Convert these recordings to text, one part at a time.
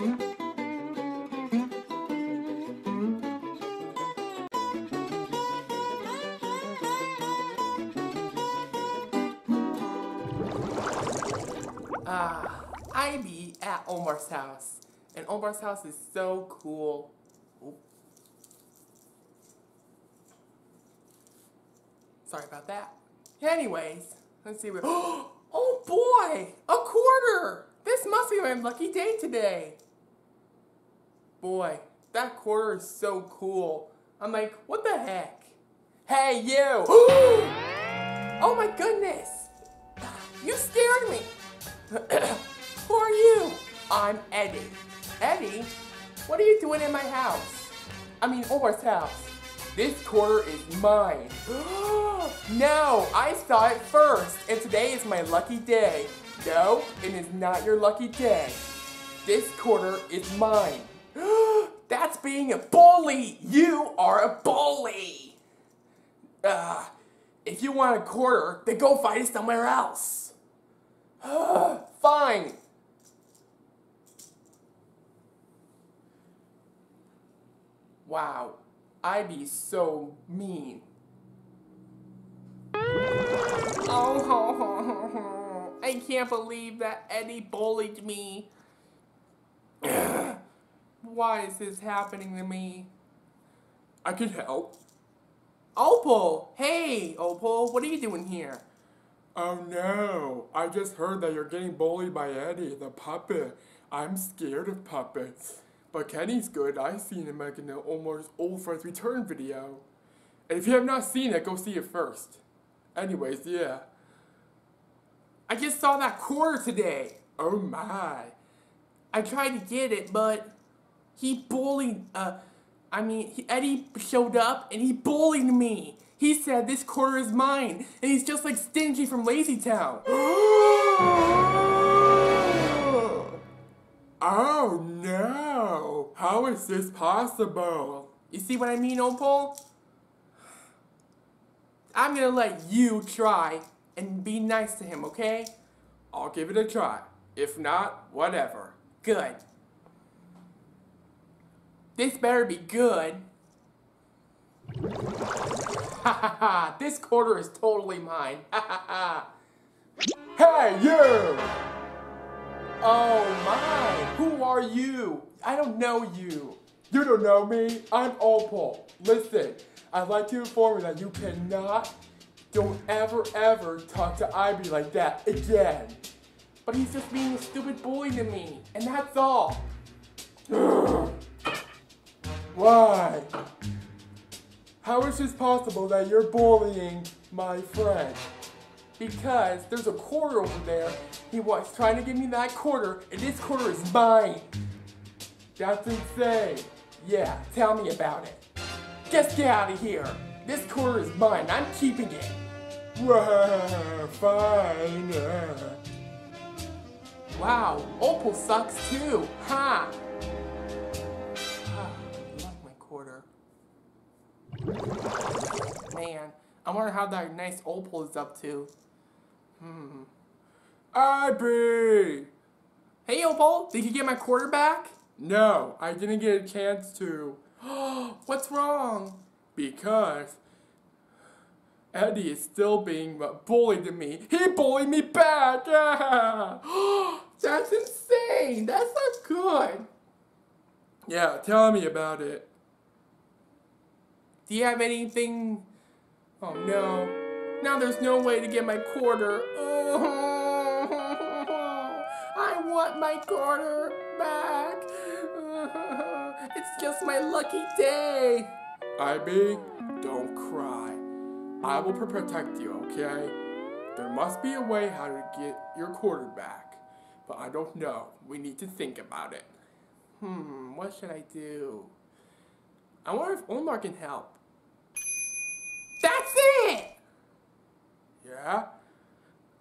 Ah, I be at Omar's house. And Omar's house is so cool. Sorry about that. Anyways, let's see where. Oh boy! A quarter! This must be my lucky day today. Boy, that quarter is so cool. I'm like, what the heck? Hey, you! oh my goodness! You scared me! Who are you? I'm Eddie. Eddie? What are you doing in my house? I mean, Omar's house. This quarter is mine. no, I saw it first, and today is my lucky day. No, it is not your lucky day. This quarter is mine. That's being a bully. You are a bully. Uh, if you want a quarter, then go find it somewhere else. Fine. Wow, I be so mean. Oh, I can't believe that Eddie bullied me. Why is this happening to me? I could help. Opal! Hey, Opal, what are you doing here? Oh no, I just heard that you're getting bullied by Eddie, the puppet. I'm scared of puppets. But Kenny's good, I've seen him like in the almost old friends return video. And if you have not seen it, go see it first. Anyways, yeah. I just saw that quarter today. Oh my. I tried to get it, but he bullied, uh, I mean, he, Eddie showed up and he bullied me. He said this quarter is mine, and he's just like Stingy from LazyTown. oh no! How is this possible? You see what I mean, Opal? I'm gonna let you try and be nice to him, okay? I'll give it a try. If not, whatever. Good. This better be good. Ha ha ha! This quarter is totally mine. Ha ha ha! Hey, you! Oh my! Who are you? I don't know you. You don't know me? I'm Opal. Listen, I'd like to inform you that you cannot, don't ever, ever talk to Ibbi like that again. But he's just being a stupid bully to me, and that's all. Why? How is this possible that you're bullying my friend? Because there's a quarter over there. He was trying to give me that quarter, and this quarter is mine. That's insane. Yeah, tell me about it. Just get out of here. This quarter is mine. I'm keeping it. Fine. Wow, Opal sucks too. Ha! Love Man, I wonder how that nice Opal is up to. Hmm. Ibbi! Hey Opal, did you get my quarterback? No, I didn't get a chance to. What's wrong? Because Eddie is still being bullied to me. He bullied me back! That's insane! That's not good! Yeah, tell me about it. Do you have anything? Oh no. Now there's no way to get my quarter. Oh, I want my quarter back. It's just my lucky day. Ibbi, don't cry. I will protect you, okay? There must be a way how to get your quarter back, but I don't know. We need to think about it. Hmm, what should I do? I wonder if Omar can help. That's it! Yeah?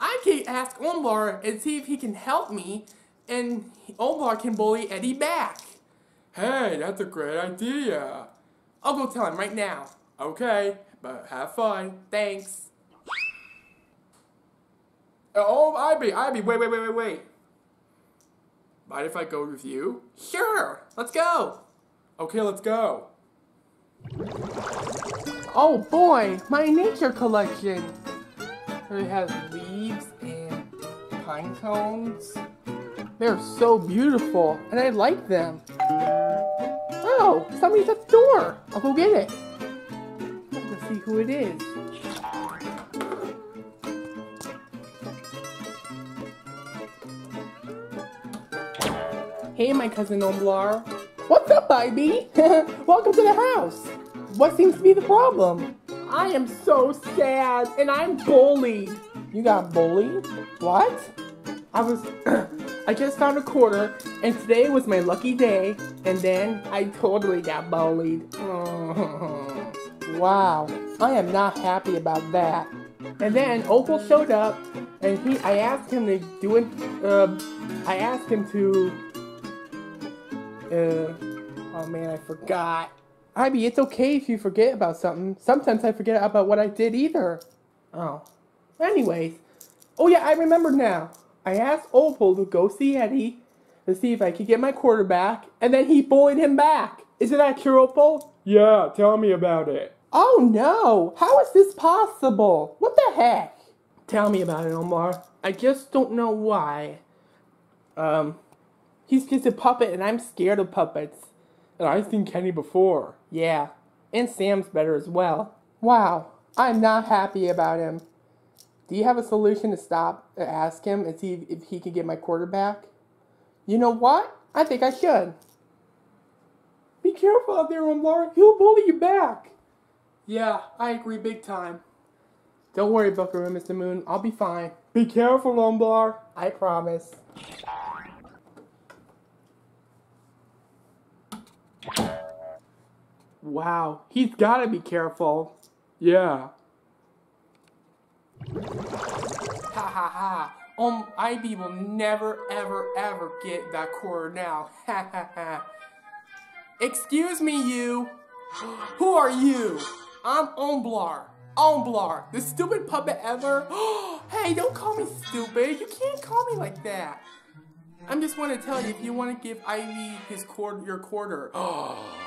I can ask Omar and see if he can help me, and Omar can bully Eddie back. Hey, that's a great idea. I'll go tell him right now. Okay, but have fun. Thanks. Oh, Ibbi, Ibbi, wait, wait, wait, wait, wait. Mind if I go with you? Sure, let's go. Okay, let's go. Oh boy, my nature collection. It has leaves and pine cones. They're so beautiful, and I like them. Oh, somebody's at the door. I'll go get it. Let's see who it is. Hey, my cousin Omblar. What's up, Ibbi? Welcome to the house. What seems to be the problem? I am so sad, and I'm bullied. You got bullied? What? I was. I just found a quarter, and today was my lucky day, and then I totally got bullied. wow, I am not happy about that. And then Opal showed up, and he. I asked him to do it. Uh, I asked him to. Uh, oh man, I forgot. Ibbi, it's okay if you forget about something. Sometimes I forget about what I did either. Oh. Anyways. Oh yeah, I remember now. I asked Opal to go see Eddie to see if I could get my quarterback, and then he bullied him back. Isn't that true, Opal? Yeah, tell me about it. Oh no! How is this possible? What the heck? Tell me about it, Omar. I just don't know why. Um, he's just a puppet, and I'm scared of puppets. And I've seen Kenny before. Yeah, and Sam's better as well. Wow, I'm not happy about him. Do you have a solution to stop, to ask him and see if he can get my quarterback? You know what? I think I should. Be careful out there, Omar. He'll bully you back. Yeah, I agree big time. Don't worry, Buckaroo, Mr. Moon. I'll be fine. Be careful, Lomblar. I promise. Wow, he's gotta be careful. Yeah. Ha ha ha. Um, Ibbi will never, ever, ever get that quarter now. Ha ha ha. Excuse me, you. Who are you? I'm Omblar. Omblar, the stupid puppet ever. hey, don't call me stupid. You can't call me like that. I'm just want to tell you, if you want to give Ibbi his quarter, your quarter.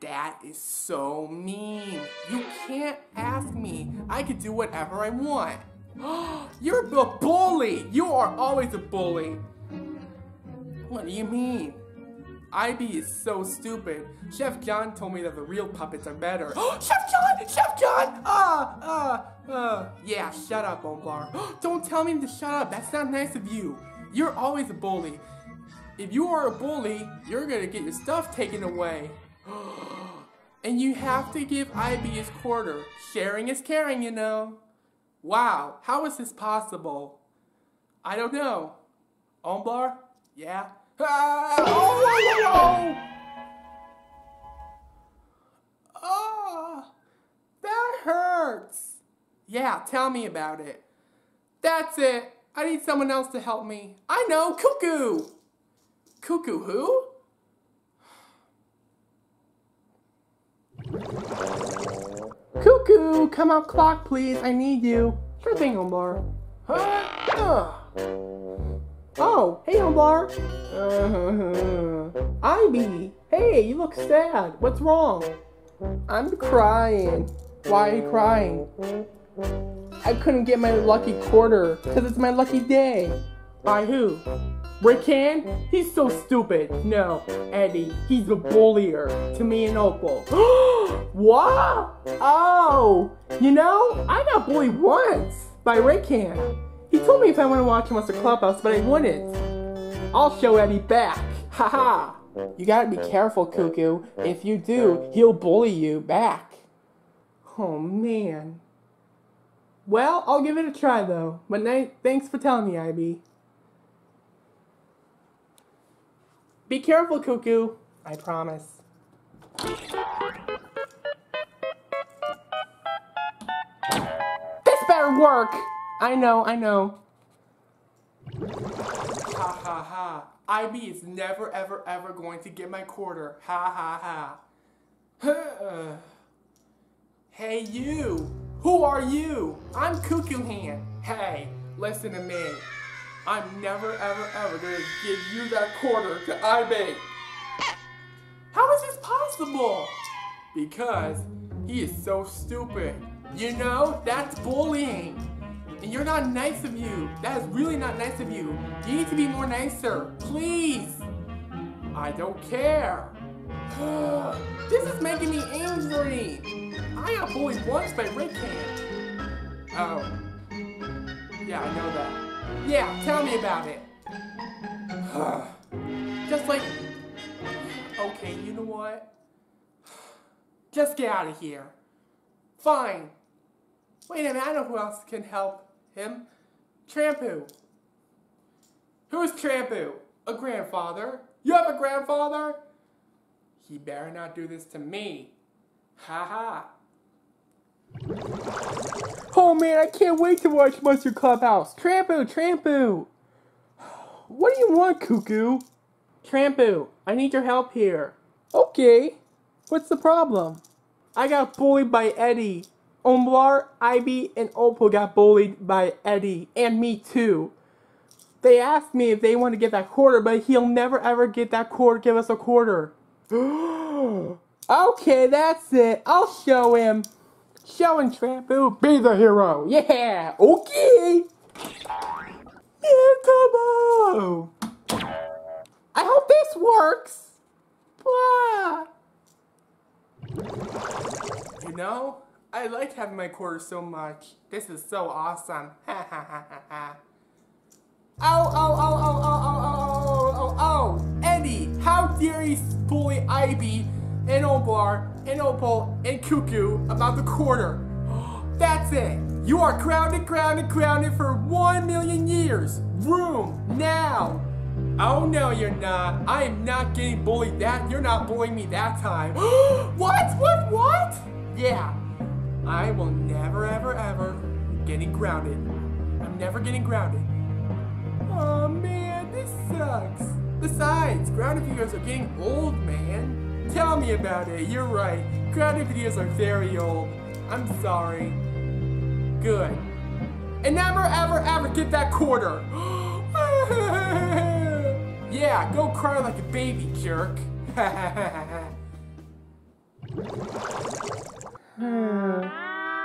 That is so mean. You can't ask me. I could do whatever I want. You're a bully. You are always a bully. What do you mean? Ibbi is so stupid. Chef John told me that the real puppets are better. Chef John! Chef John! Ah, ah, ah. Yeah, shut up, Omar. Don't tell me to shut up. That's not nice of you. You're always a bully. If you are a bully, you're gonna get your stuff taken away. And you have to give Ibbi his quarter. Sharing is caring, you know. Wow, how is this possible? I don't know. Omblar? Yeah? Ah, oh, oh, oh, that hurts. Yeah, tell me about it. That's it. I need someone else to help me. I know, Cuckoo. Cuckoo who? Cuckoo, come out clock, please. I need you. Sure thing, Omar. Huh? Oh, hey, Omar. Uh, Ibbi. Hey, you look sad. What's wrong? I'm crying. Why are you crying? I couldn't get my lucky quarter because it's my lucky day. By who? Rickan? He's so stupid. No, Eddie, he's a bullier to me and Opal. what? Oh, you know, I got bullied once by Rickan. He told me if I want to watch him at the clubhouse, but I wouldn't. I'll show Eddie back. Haha. you gotta be careful, Cuckoo. If you do, he'll bully you back. Oh man. Well, I'll give it a try though. But thanks for telling me, Ibbi. Be careful, Cuckoo. I promise. This better work! I know, I know. Ha ha ha. Ibbi is never, ever, ever going to get my quarter. Ha ha ha. hey, you! Who are you? I'm Cuckoo Hand. Hey, listen to me. I'm never, ever, ever gonna give you that quarter to Ibbi. How is this possible? Because he is so stupid. You know, that's bullying. And you're not nice of you. That is really not nice of you. You need to be more nicer. Please. I don't care. this is making me angry. I got bullied once by Red Can. Oh. Yeah, I know that. Yeah, tell me about it. Just like... Okay, you know what? Just get out of here. Fine. Wait a minute, I know who else can help him. Trampu. Who's Trampu? A grandfather. You have a grandfather? He better not do this to me. Ha ha. Man, I can't wait to watch Monster Clubhouse. Trampu, Trampu. What do you want, Cuckoo? Trampu, I need your help here. Okay. What's the problem? I got bullied by Eddie. Omblar, Ibbi, and Opal got bullied by Eddie, and me too. They asked me if they want to get that quarter, but he'll never ever get that quarter, give us a quarter. okay, that's it. I'll show him. Show him, Trampu. Be the hero. Yeah, okay. Yeah, come on. I hope this works. Blah. You know, I like having my quarters so much. This is so awesome. Ha ha ha ha ha. Oh, oh, oh, oh, oh, oh, oh, oh, oh, oh, oh. Eddie, how dare you bully Ibbi and Obar and Opal and Cuckoo about the quarter? That's it. You are grounded, grounded, grounded for one million years. Room, now. Oh no, you're not. I am not getting bullied that. You're not bullying me that time. what? What? What? Yeah. I will never, ever, ever getting grounded. I'm never getting grounded. Oh man, this sucks. Besides, grounded videos are getting old, man. Tell me about it. You're right. Grounded videos are very old. I'm sorry. Good. And never, ever, ever get that quarter. yeah, go cry like a baby, jerk. Hmm.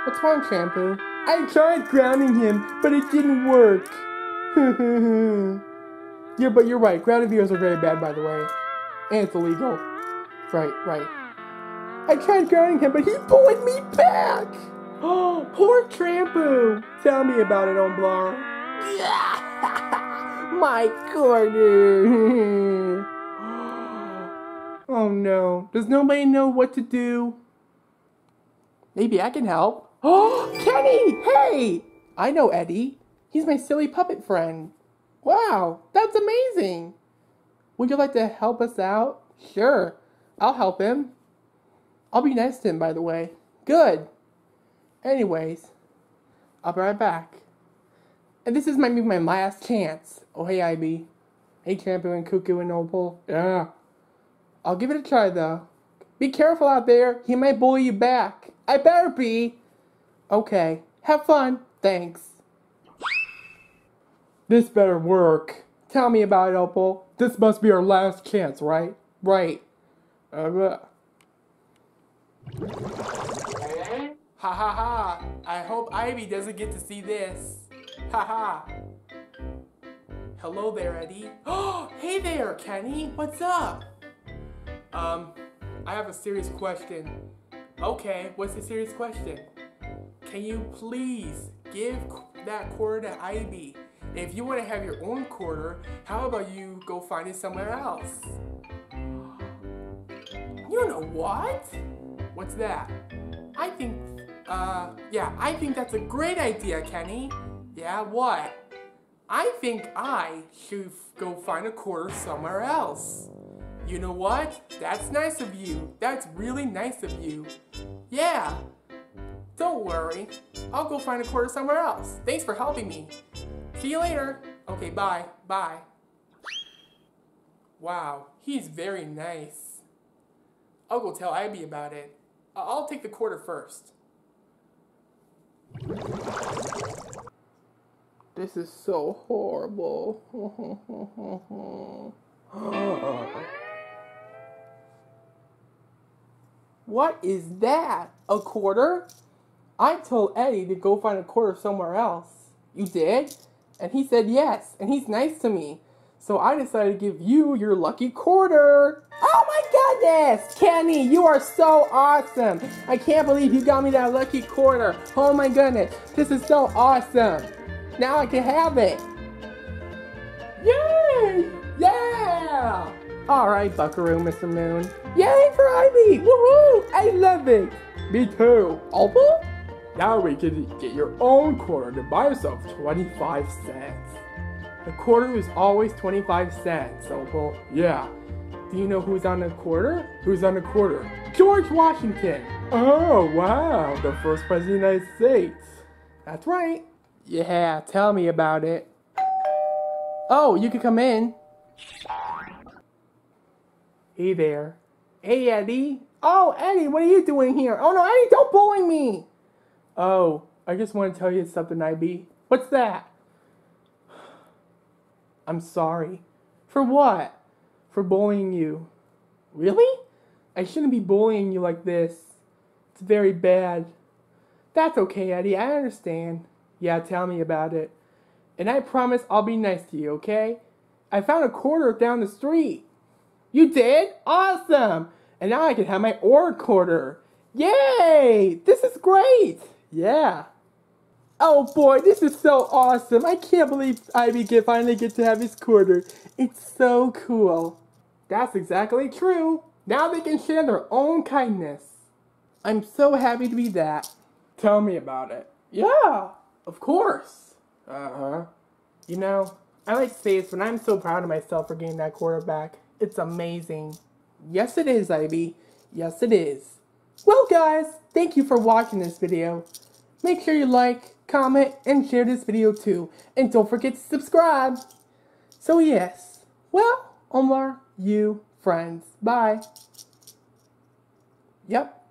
What's wrong, Trampu? I tried grounding him, but it didn't work. yeah, but you're right. Grounded videos are very bad, by the way. And it's illegal. Right, right. I tried grounding him, but he pulled me back! Oh, poor Trampu! Tell me about it, Omblar. My corner! oh no. Does nobody know what to do? Maybe I can help. Oh, Kenny! Hey! I know Eddie. He's my silly puppet friend. Wow, that's amazing. Would you like to help us out? Sure, I'll help him. I'll be nice to him, by the way. Good. Anyways, I'll be right back. And this is my my last chance. Oh, hey, Ibbi. Hey, Champion and Cuckoo and Opal. Yeah. I'll give it a try, though. Be careful out there. He might bully you back. I better be. Okay. Have fun. Thanks. This better work. Tell me about it, Opal. This must be our last chance, right? Right. Ha ha ha. I hope Ibbi doesn't get to see this. Ha ha. Hello there, Eddie. Oh, hey there, Kenny. What's up? Um, I have a serious question. Okay, what's the serious question? Can you please give that quarter to Ibbi? If you want to have your own quarter, how about you go find it somewhere else? You know what? What's that? I think, uh, yeah, I think that's a great idea, Kenny. Yeah, what? I think I should go find a quarter somewhere else. You know what? That's nice of you. That's really nice of you. Yeah. Don't worry. I'll go find a quarter somewhere else. Thanks for helping me. See you later. Okay, bye. Bye. Wow, he's very nice. I'll go tell Ibbi about it. I'll take the quarter first. This is so horrible. what is that? A quarter? I told Eddie to go find a quarter somewhere else. You did? And he said yes, and he's nice to me. So I decided to give you your lucky quarter. Oh my goodness! Kenny, you are so awesome! I can't believe you got me that lucky quarter. Oh my goodness, this is so awesome. Now I can have it. Yay! Yeah! Alright, Buckaroo, Mr. Moon. Yay for Ibbi! Woohoo! I love it! Me too. Opal? Now we can get your own quarter to buy yourself 25 cents. The quarter is always 25 cents, Opal. Yeah. Do you know who's on the quarter? Who's on the quarter? George Washington. Oh, wow. The first president of the United States. That's right. Yeah, tell me about it. Oh, you can come in. Hey there. Hey, Eddie. Oh, Eddie, what are you doing here? Oh, no, Eddie, don't bully me. Oh, I just want to tell you something, Ibbi. What's that? I'm sorry. For what? For bullying you. Really? I shouldn't be bullying you like this. It's very bad. That's okay, Eddie. I understand. Yeah, tell me about it. And I promise I'll be nice to you, okay? I found a quarter down the street. You did? Awesome! And now I can have my or quarter. Yay! This is great! Yeah. Oh boy, this is so awesome. I can't believe Ibbi can finally get to have his quarter. It's so cool. That's exactly true. Now they can share their own kindness. I'm so happy to be that. Tell me about it. Yeah, of course. Uh huh. You know, I like to say this, but I'm so proud of myself for getting that quarterback. It's amazing. Yes, it is, Ibbi. Yes, it is. Well, guys, thank you for watching this video. Make sure you like, comment, and share this video too. And don't forget to subscribe. So yes, well, Omar, you, friends. Bye. Yep.